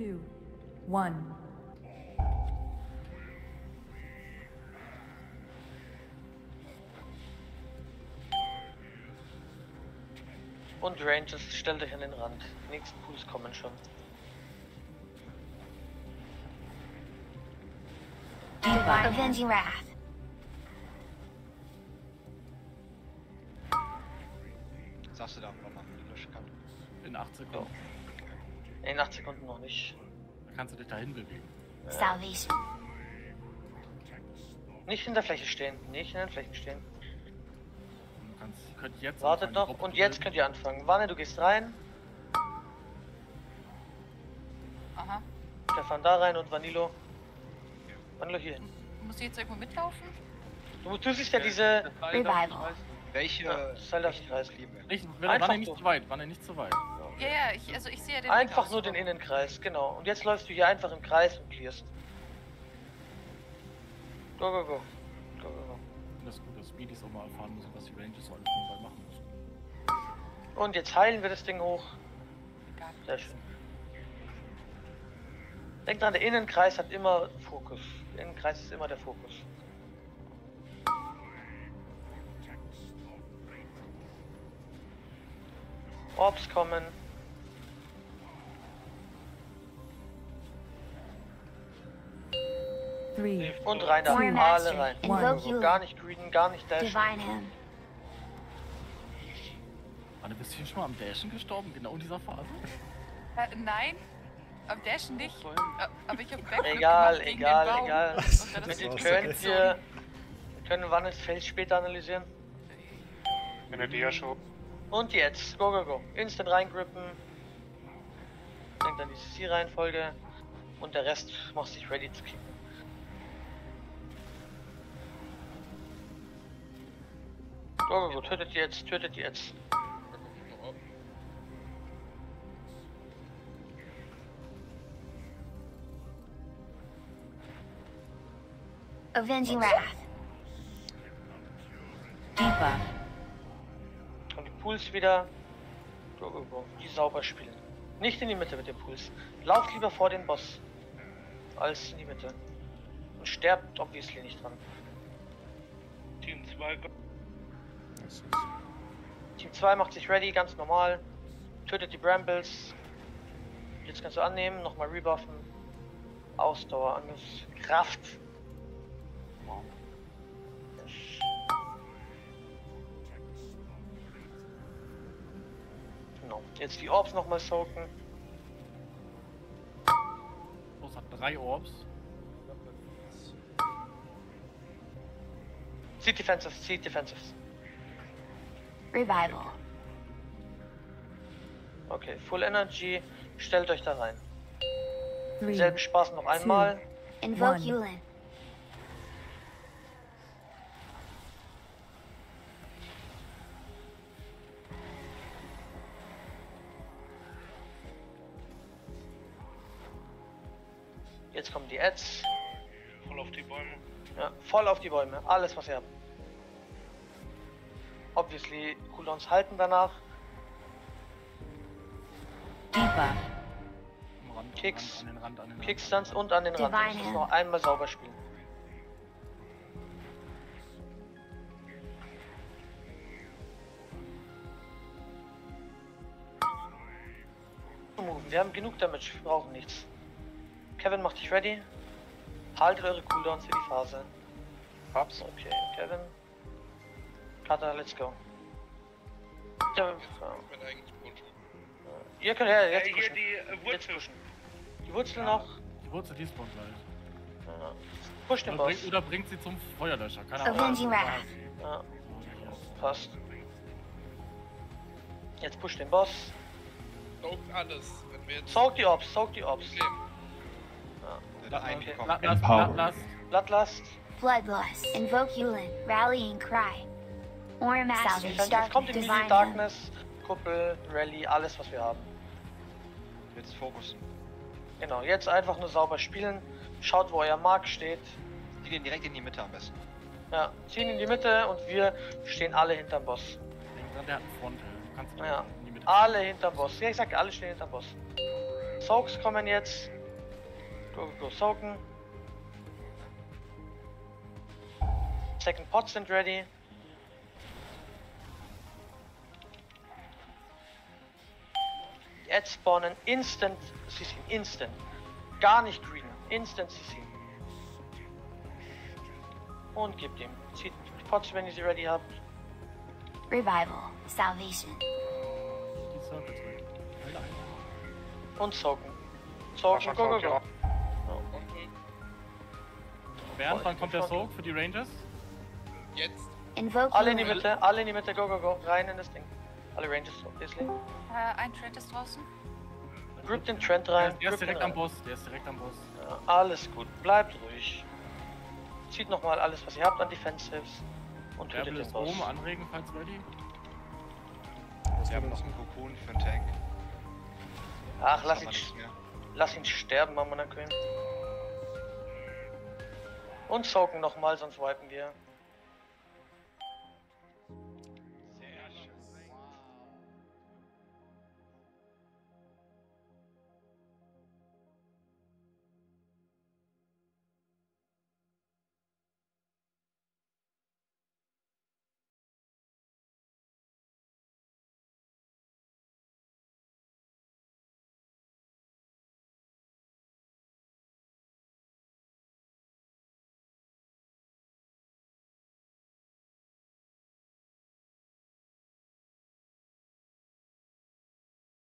two, one. Und Rangers, stellt euch an den Rand. Die nächsten Pools kommen schon. Divine Avenging Wrath. Sagst du da, wann man die löschen kann? In 8 Sekunden. In 8 Sekunden noch nicht. Da kannst du dich dahin bewegen. Salvation. Nicht in der Fläche stehen. Nicht in den Flächen stehen. Du kannst, könnt jetzt Wartet noch und jetzt könnt ihr anfangen. Wanne, du gehst rein. Aha. Stefan da rein und Vanilo. Vanilo hier hin. Muss ich jetzt irgendwo mitlaufen? Du, du siehst ja diese. Revival. Welche. Ja, wenn, Einfach wann nicht so. zu weit, wann nicht zu weit. Ja, ja, ich, also ich sehe den Einfach nur den Innenkreis, genau. Und jetzt läufst du hier einfach im Kreis und clearst. Go, go, go. Go, go, go. Und das ist gut, dass Speedies auch mal erfahren müssen, was die Rangers so alles nebenbei machen müssen. Und jetzt heilen wir das Ding hoch. Sehr schön. Denk dran, der Innenkreis hat immer Fokus. Der Innenkreis ist immer der Fokus. Orbs kommen. Und rein da. Alle rein. You. Gar nicht greeden, gar nicht dashen. Anne, bist du hier schon mal am Dashen gestorben? Genau in dieser Phase? Äh, nein, am Dashen nicht. Äh, aber ich habe Backflip Egal, gemacht gegen egal, den Baum. egal. Und dann ist gezogen. ihr. Wir können wann das Feld später analysieren. In der Dia-Show. Und jetzt, go, go, go. Instant reingrippen. Denkt an die CC-Reihenfolge. Und der Rest macht sich ready zu kicken. Go, go, go. Tötet jetzt, tötet jetzt. Avenging Wrath. Deeper, Pools wieder. Die sauber spielen. Nicht in die Mitte mit den Pools. Lauft lieber vor den Boss. Als in die Mitte. Und sterbt obviously nicht dran. Team 2 Das ist- Team 2 macht sich ready, ganz normal. Tötet die Brambles. Jetzt kannst du annehmen, nochmal rebuffen. Ausdauer, Angriff, Kraft. Jetzt die Orbs nochmal soaken. Boss hat drei Orbs. Zieht Defensives, zieht Defensives. Revival. Okay, Full Energy. Stellt euch da rein. three, Selben Spaß noch einmal. Invoke One. Yulin. Jetzt kommen die Ads. voll auf die Bäume. Ja, voll auf die Bäume. Alles, was ihr habt. Obviously, Cooldowns halten danach. deeper, Kicks. An, an den Rand, an den Rand. Kickstands und an den Rand. Ich muss noch einmal sauber spielen. Wir haben genug Damage, wir brauchen nichts. Kevin, mach dich ready. Haltet eure Cooldowns für die Phase. Hab's. Okay, Kevin. Kata, let's go. Ja, ja. Ihr könnt ja Äh, jetzt hier pushen. die äh, Jetzt Wurzel. pushen. Die Wurzel noch. Die Wurzel, die spawnt gleich. Ja. Push den Oder, Boss. bringt, oder bringt sie zum Feuerlöscher. Keine Ahnung. Wrath. Ja, passt. Jetzt push den Boss. Saugt alles. Wenn wir jetzt. Saug die Orbs, saug die Orbs. Okay. Der da eingekommen. Lass, Bloodlust. Bloodlust. Invoke Yulin. Rallying Cry. Or Master. Jetzt Dark kommt in Him. Darkness, Kuppel, Rally, alles was wir haben. Jetzt fokussen. Genau, jetzt einfach nur sauber spielen. Schaut, wo euer Mark steht. Die gehen direkt in die Mitte am besten. Ja, ziehen in die Mitte und wir stehen alle hinterm Boss. Einen Frontal. Du kannst Ja. in die Mitte. Alle hinterm Boss. Ja, ich sag, alle stehen hinterm Boss. Soaks kommen jetzt. Go, go, go, soaken. Second Pots sind ready. Jetzt spawnen instant Sissin, instant. Gar nicht green, instant Sissin. Und gebt ihm. Zieht die Pots, wenn ihr sie ready habt. Revival. Salvation. Und soaken. Soaken, go, go, go. Bernd, wann kommt der. Soak für die Rangers? Jetzt. Invoke Alle in die. Mitte, alle in die Mitte, go, go, go. Rein in das Ding. Alle Rangers, obviously. Äh, ein Trend ist draußen. Grip den Trend rein. der ist direkt am. Boss, der ist direkt am Boss. Ja, alles gut, bleibt ruhig. Zieht nochmal alles, was ihr habt an Defensives. Und tötet den ist Boss. oben, anregen, falls ready. Wir haben noch einen Cocoon für einen Tank. Ach, lass ihn, wir nicht mehr. lass ihn sterben, Mamona Queen. Und soaken nochmal, sonst wipen wir.